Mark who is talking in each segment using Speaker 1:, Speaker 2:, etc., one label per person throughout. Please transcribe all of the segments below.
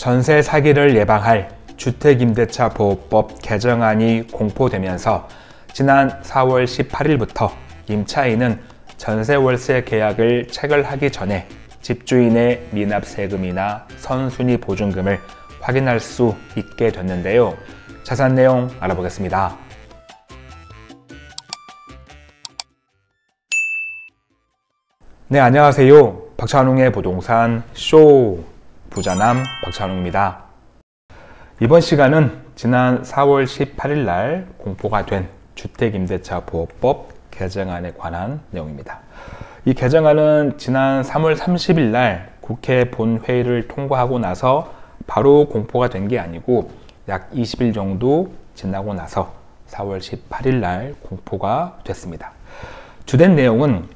Speaker 1: 전세 사기를 예방할 주택임대차 보호법 개정안이 공포되면서 지난 4월 18일부터 임차인은 전세 월세 계약을 체결하기 전에 집주인의 미납 세금이나 선순위 보증금을 확인할 수 있게 됐는데요. 자세한 내용 알아보겠습니다. 네, 안녕하세요. 박찬웅의 부동산 쇼 부자남 박찬웅입니다. 이번 시간은 지난 4월 18일 날 공포가 된 주택임대차 보호법 개정안에 관한 내용입니다. 이 개정안은 지난 3월 30일 날 국회 본회의를 통과하고 나서 바로 공포가 된 게 아니고 약 20일 정도 지나고 나서 4월 18일 날 공포가 됐습니다. 주된 내용은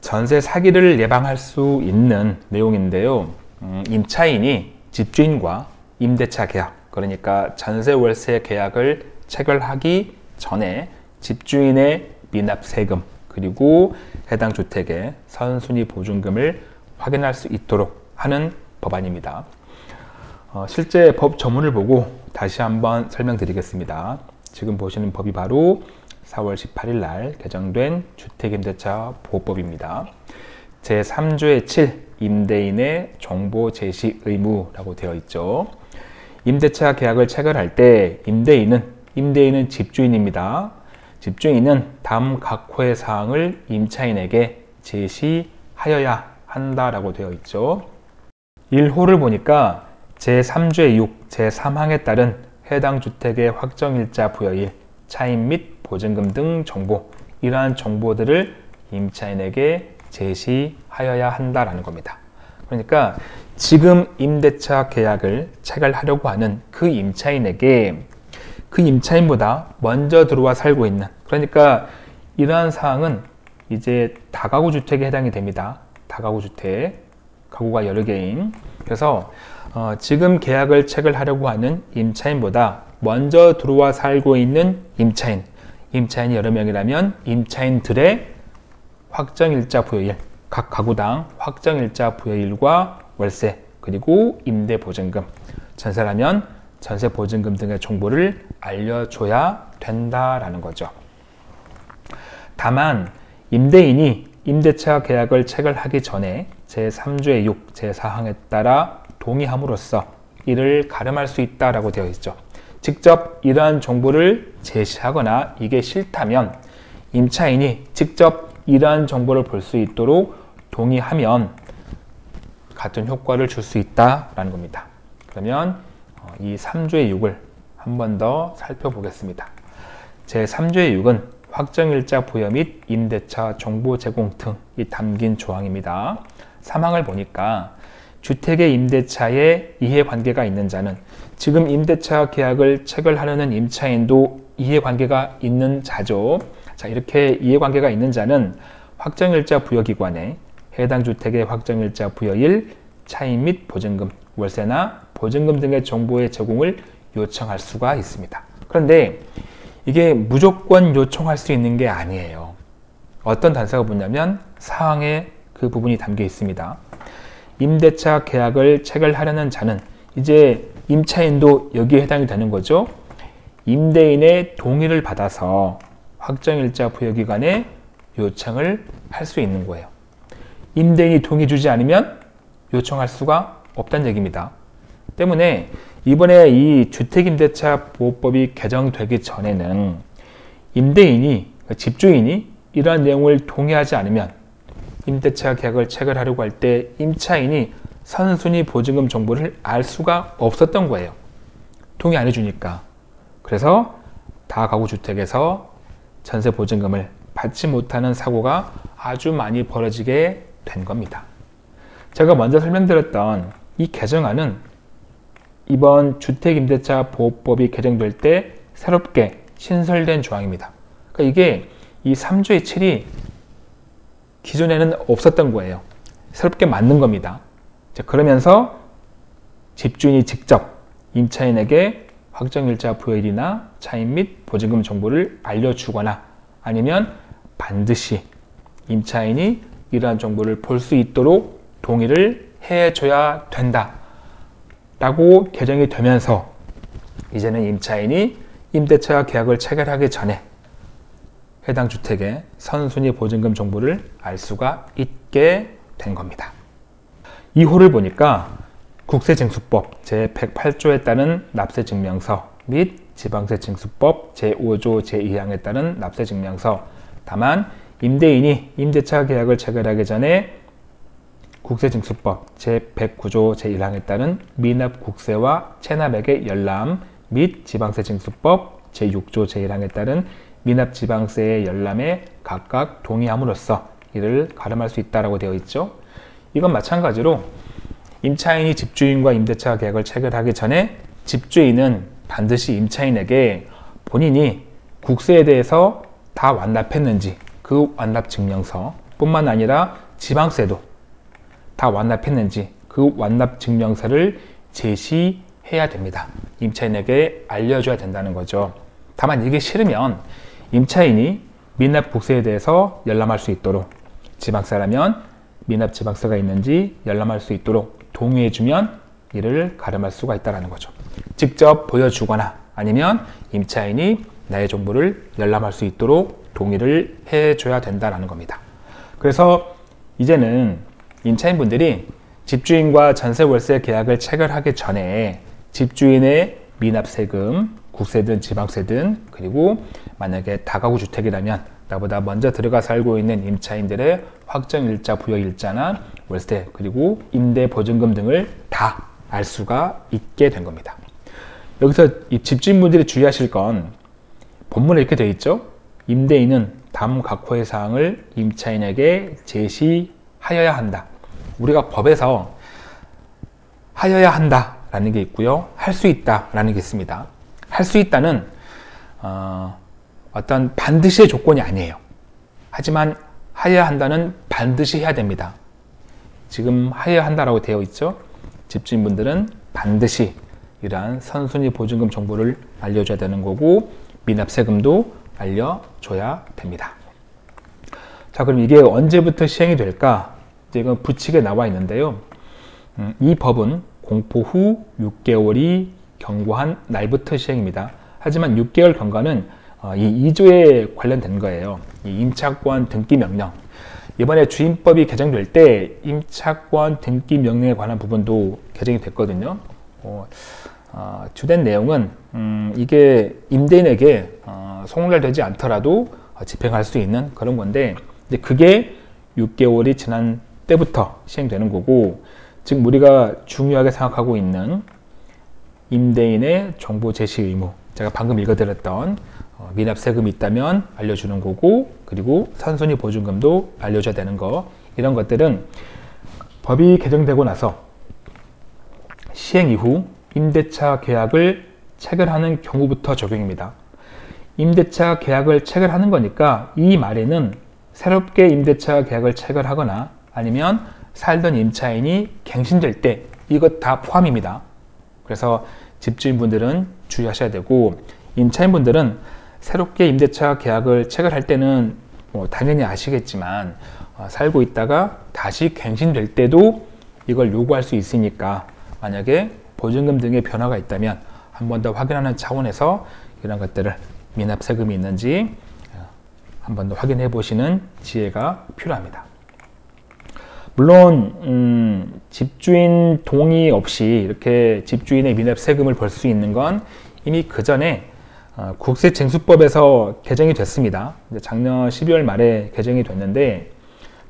Speaker 1: 전세 사기를 예방할 수 있는 내용인데요. 음, 임차인이 집주인과 임대차 계약, 그러니까 전세 월세 계약을 체결하기 전에 집주인의 미납 세금 그리고 해당 주택의 선순위 보증금을 확인할 수 있도록 하는 법안입니다. 어, 실제 법 전문을 보고 다시 한번 설명드리겠습니다. 지금 보시는 법이 바로 4월 18일 날 개정된 주택임대차 보호법입니다. 제3조의 7 임대인의 정보 제시 의무라고 되어 있죠. 임대차 계약을 체결할 때 임대인은 임대인은 집주인입니다. 집주인은 다음 각 호의 사항을 임차인에게 제시하여야 한다라고 되어 있죠. 1호를 보니까 제3조의 6, 제3항에 따른 해당 주택의 확정일자 부여일, 차임 및 보증금 등 정보, 이러한 정보들을 임차인에게 제시하여야 한다라는 겁니다. 그러니까 지금 임대차 계약을 체결하려고 하는 그 임차인에게 그 임차인보다 먼저 들어와 살고 있는 그러니까 이러한 사항은 이제 다가구 주택에 해당이 됩니다. 다가구 주택 가구가 여러 개인 그래서 어, 지금 계약을 체결하려고 하는 임차인보다 먼저 들어와 살고 있는 임차인 임차인이 여러 명이라면 임차인들의 확정일자 부여일 각 가구당 확정일자 부여일과 월세 그리고 임대보증금 전세라면 전세보증금 등의 정보를 알려줘야 된다라는 거죠. 다만 임대인이 임대차 계약을 체결하기 전에 제3조의 6, 제4항에 따라 동의함으로써 이를 가름할 수 있다라고 되어 있죠. 직접 이러한 정보를 제시하거나 이게 싫다면 임차인이 직접 이러한 정보를 볼 수 있도록 동의하면 같은 효과를 줄 수 있다라는 겁니다. 그러면 어, 이 3조의 6을 한 번 더 살펴보겠습니다. 제 3조의 6은 확정일자 부여 및 임대차 정보 제공 등이 담긴 조항입니다. 3항을 보니까 주택의 임대차에 이해관계가 있는 자는 지금 임대차 계약을 체결하려는 임차인도 이해관계가 있는 자죠. 자 이렇게 이해관계가 있는 자는 확정일자 부여기관에 해당 주택의 확정일자 부여일, 차임 및 보증금, 월세나 보증금 등의 정보의 제공을 요청할 수가 있습니다. 그런데 이게 무조건 요청할 수 있는 게 아니에요. 어떤 단서가 뭐냐면 사항에 그 부분이 담겨 있습니다. 임대차 계약을 체결하려는 자는 이제 임차인도 여기에 해당이 되는 거죠. 임대인의 동의를 받아서 확정일자 부여기관에 요청을 할 수 있는 거예요. 임대인이 동의 주지 않으면 요청할 수가 없다는 얘기입니다. 때문에 이번에 이 주택임대차 보호법이 개정되기 전에는 임대인이 집주인이 이러한 내용을 동의하지 않으면 임대차 계약을 체결하려고 할 때 임차인이 선순위 보증금 정보를 알 수가 없었던 거예요. 동의 안 해주니까. 그래서 다가구 주택에서 전세 보증금을 받지 못하는 사고가 아주 많이 벌어지게 된 겁니다. 제가 먼저 설명드렸던 이 개정안은 이번 주택임대차 보호법이 개정될 때 새롭게 신설된 조항입니다. 그러니까 이게 이 3조의 7이 기존에는 없었던 거예요. 새롭게 만든 겁니다. 자, 그러면서 집주인이 직접 임차인에게 확정일자 부여일이나 차임 및 보증금 정보를 알려주거나 아니면 반드시 임차인이 이러한 정보를 볼 수 있도록 동의를 해줘야 된다. 라고 개정이 되면서 이제는 임차인이 임대차 계약을 체결하기 전에 해당 주택의 선순위 보증금 정보를 알 수가 있게 된 겁니다. 2호를 보니까 국세징수법 제108조에 따른 납세증명서 및 지방세징수법 제5조 제2항에 따른 납세증명서 다만 임대인이 임대차 계약을 체결하기 전에 국세징수법 제109조 제1항에 따른 미납국세와 체납액의 열람 및 지방세징수법 제6조 제1항에 따른 미납지방세의 열람에 각각 동의함으로써 이를 가름할 수 있다고 되어 있죠. 이건 마찬가지로 임차인이 집주인과 임대차 계약을 체결하기 전에 집주인은 반드시 임차인에게 본인이 국세에 대해서 다 완납했는지 그 완납 증명서 뿐만 아니라 지방세도 다 완납했는지 그 완납 증명서를 제시해야 됩니다. 임차인에게 알려줘야 된다는 거죠. 다만 이게 싫으면 임차인이 미납 국세에 대해서 열람할 수 있도록 지방세라면 미납 지방세가 있는지 열람할 수 있도록 동의해주면 이를 가름할 수가 있다는 거죠. 직접 보여주거나 아니면 임차인이 나의 정보를 열람할 수 있도록 동의를 해줘야 된다는 겁니다. 그래서 이제는 임차인분들이 집주인과 전세 월세 계약을 체결하기 전에 집주인의 미납 세금, 국세든 지방세든 그리고 만약에 다가구 주택이라면 나보다 먼저 들어가 살고 있는 임차인들의 확정 일자, 부여 일자나 월세 그리고 임대 보증금 등을 다 알 수가 있게 된 겁니다. 여기서 이 집주인분들이 주의하실 건 본문에 이렇게 되어 있죠. 임대인은 다음 각호의 사항을 임차인에게 제시하여야 한다. 우리가 법에서 하여야 한다 라는 게 있고요. 할 수 있다 라는 게 있습니다. 할 수 있다는 어, 어떤 반드시의 조건이 아니에요. 하지만 하여야 한다는 반드시 해야 됩니다. 지금 하여야 한다라고 되어 있죠. 집주인분들은 반드시 이러한 선순위 보증금 정보를 알려줘야 되는 거고 미납세금도 알려줘야 됩니다. 자 그럼 이게 언제부터 시행이 될까? 이건 부칙에 나와 있는데요. 음, 이 법은 공포 후 6개월이 경과한 날부터 시행입니다. 하지만 6개월 경과는 어, 이 2조에 관련된 거예요. 이 임차권 등기 명령. 이번에 주임법이 개정될 때 임차권 등기 명령에 관한 부분도 개정이 됐거든요. 어, 어, 주된 내용은 음, 이게 임대인에게 어, 송달되지 않더라도 집행할 수 있는 그런 건데 이제 그게 6개월이 지난 때부터 시행되는 거고 즉 우리가 중요하게 생각하고 있는 임대인의 정보 제시 의무 제가 방금 읽어드렸던 어, 미납 세금이 있다면 알려주는 거고 그리고 선순위 보증금도 알려줘야 되는 거 이런 것들은 법이 개정되고 나서 시행 이후 임대차 계약을 체결하는 경우부터 적용입니다. 임대차 계약을 체결하는 거니까 이 말에는 새롭게 임대차 계약을 체결하거나 아니면 살던 임차인이 갱신될 때 이것 다 포함입니다. 그래서 집주인분들은 주의하셔야 되고 임차인분들은 새롭게 임대차 계약을 체결할 때는 뭐 당연히 아시겠지만 어, 살고 있다가 다시 갱신될 때도 이걸 요구할 수 있으니까 만약에 보증금 등의 변화가 있다면 한 번 더 확인하는 차원에서 이런 것들을 미납 세금이 있는지 어, 한번 더 확인해 보시는 지혜가 필요합니다. 물론 음, 집주인 동의 없이 이렇게 집주인의 미납 세금을 벌 수 있는 건 이미 그 전에 어, 국세징수법에서 개정이 됐습니다. 작년 12월 말에 개정이 됐는데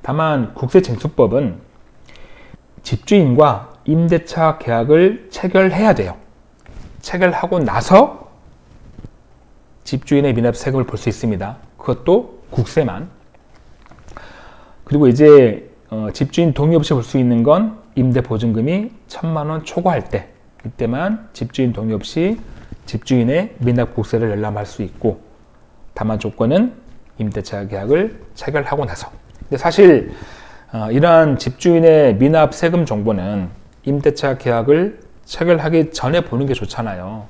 Speaker 1: 다만 국세징수법은 집주인과 임대차 계약을 체결해야 돼요. 체결하고 나서 집주인의 미납 세금을 볼 수 있습니다. 그것도 국세만. 그리고 이제 어, 집주인 동의 없이 볼 수 있는 건 임대 보증금이 천만 원 초과할 때 이때만 집주인 동의 없이 집주인의 미납 국세를 열람할 수 있고 다만 조건은 임대차 계약을 체결하고 나서. 근데 사실 어, 이러한 집주인의 미납 세금 정보는 임대차 계약을 체결하기 전에 보는 게 좋잖아요.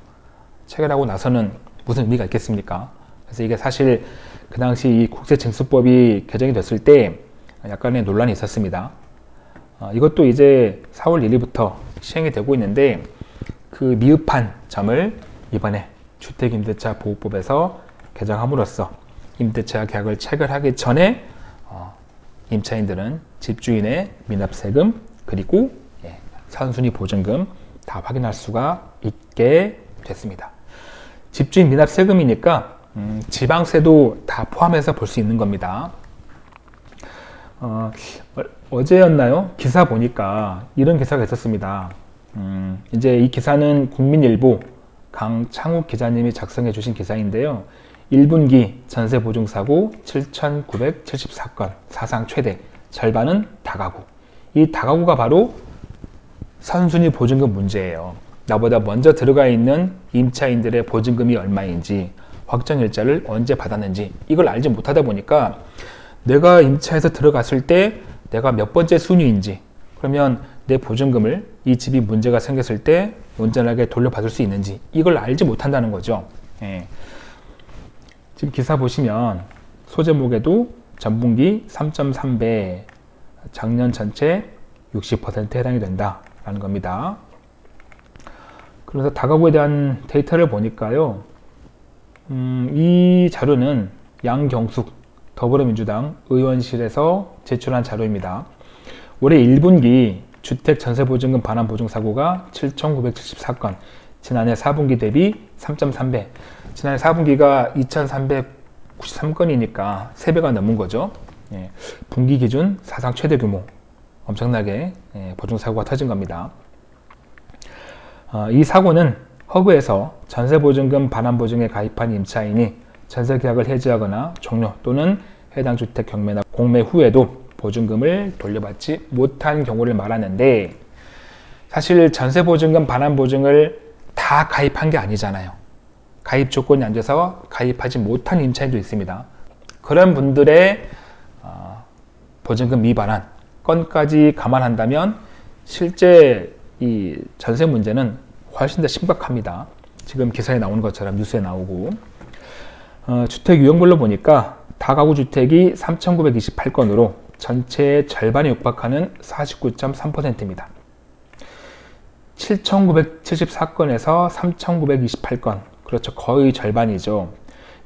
Speaker 1: 체결하고 나서는 무슨 의미가 있겠습니까? 그래서 이게 사실 그 당시 이 국세징수법이 개정이 됐을 때 약간의 논란이 있었습니다. 어, 이것도 이제 4월 1일부터 시행이 되고 있는데 그 미흡한 점을 이번에 주택임대차 보호법에서 개정함으로써 임대차 계약을 체결하기 전에 어, 임차인들은 집주인의 미납세금 그리고 예, 선순위 보증금 다 확인할 수가 있게 됐습니다. 집주인 미납세금이니까 음, 지방세도 다 포함해서 볼 수 있는 겁니다. 어, 어제였나요? 기사 보니까 이런 기사가 있었습니다. 음, 이제 이 기사는 국민일보 강창욱 기자님이 작성해 주신 기사인데요. 1분기 전세 보증 사고 7,974건, 사상 최대, 절반은 다가구. 이 다가구가 바로 선순위 보증금 문제예요. 나보다 먼저 들어가 있는 임차인들의 보증금이 얼마인지, 확정일자를 언제 받았는지 이걸 알지 못하다 보니까 내가 임차에서 들어갔을 때 내가 몇 번째 순위인지 그러면 내 보증금을 이 집이 문제가 생겼을 때 온전하게 돌려받을 수 있는지 이걸 알지 못한다는 거죠. 예. 지금 기사 보시면 소제목에도 전분기 3.3배 작년 전체 60% 해당이 된다라는 겁니다. 그래서 다가구에 대한 데이터를 보니까요. 음, 이 자료는 양경숙 더불어민주당 의원실에서 제출한 자료입니다. 올해 1분기 주택 전세 보증금 반환 보증 사고가 7,974건, 지난해 4분기 대비 3.3배. 지난해 4분기가 2,393건이니까 3배가 넘은 거죠. 예, 분기 기준 사상 최대 규모 엄청나게 예, 보증 사고가 터진 겁니다. 어, 이 사고는 허브에서 전세 보증금 반환 보증에 가입한 임차인이 전세 계약을 해지하거나 종료 또는 해당 주택 경매나 공매 후에도 보증금을 돌려받지 못한 경우를 말하는데 사실 전세 보증금 반환 보증을 다 가입한 게 아니잖아요. 가입 조건이 안 돼서 가입하지 못한 임차인도 있습니다. 그런 분들의 어, 보증금 미반환 건까지 감안한다면 실제 이 전세 문제는 훨씬 더 심각합니다. 지금 기사에 나오는 것처럼 뉴스에 나오고 어, 주택 유형별로 보니까 다가구 주택이 3,928건으로 전체의 절반에 육박하는 49.3%입니다. 7,974건에서 3,928건 그렇죠 거의 절반이죠.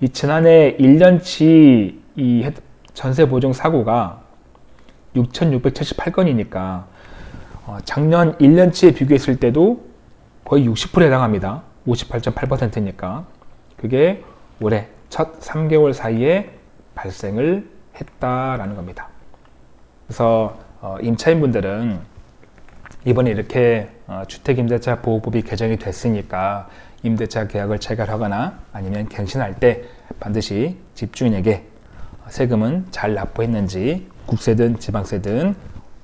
Speaker 1: 이 지난해 1년치 이 전세 보증 사고가 6,678건이니까 어, 작년 1년치에 비교했을 때도 거의 60%에 해당합니다. 58.8%니까 그게 올해 첫 3개월 사이에 발생을 했다라는 겁니다. 그래서 어, 임차인분들은 이번에 이렇게 어, 주택임대차 보호법이 개정이 됐으니까 임대차 계약을 체결하거나 아니면 갱신할 때 반드시 집주인에게 세금은 잘 납부했는지 국세든 지방세든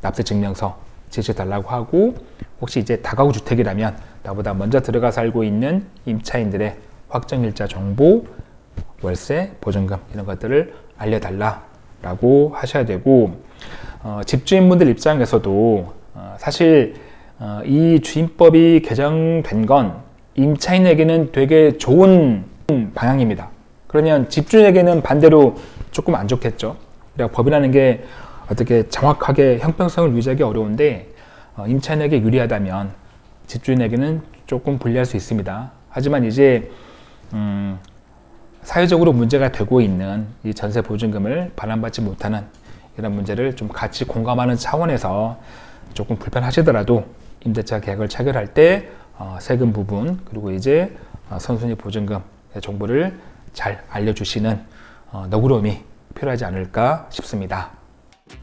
Speaker 1: 납세 증명서 제시해 달라고 하고 혹시 이제 다가구 주택이라면 나보다 먼저 들어가 살고 있는 임차인들의 확정일자 정보, 월세, 보증금 이런 것들을 알려달라라고 하셔야 되고 어, 집주인분들 입장에서도 어, 사실 어, 이 주임법이 개정된 건 임차인에게는 되게 좋은 방향입니다. 그러면 집주인에게는 반대로 조금 안 좋겠죠. 그러니까 법이라는 게 어떻게 정확하게 형평성을 유지하기 어려운데 어, 임차인에게 유리하다면 집주인에게는 조금 불리할 수 있습니다. 하지만 이제 음, 사회적으로 문제가 되고 있는 이 전세 보증금을 반환받지 못하는 이런 문제를 좀 같이 공감하는 차원에서 조금 불편하시더라도 임대차 계약을 체결할 때 어, 세금 부분 그리고 이제 어, 선순위 보증금 정보를 잘 알려주시는 어, 너그러움이 필요하지 않을까 싶습니다.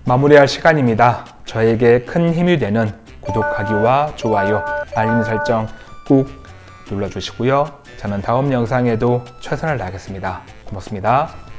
Speaker 1: 마무리할 시간입니다. 저에게 큰 힘이 되는 구독하기와 좋아요, 알림 설정 꾹 눌러주시고요. 저는 다음 영상에도 최선을 다하겠습니다. 고맙습니다.